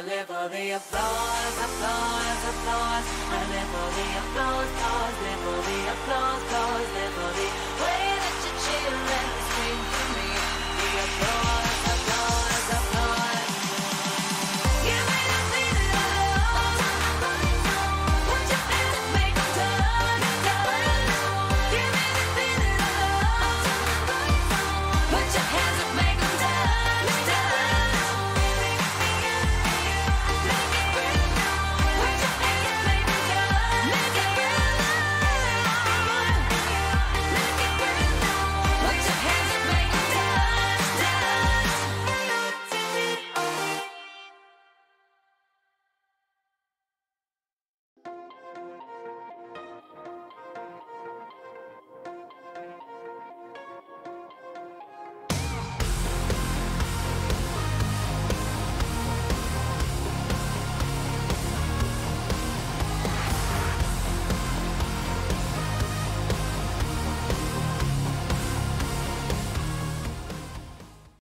Live for the applause, applause, applause. I live for the applause, applause,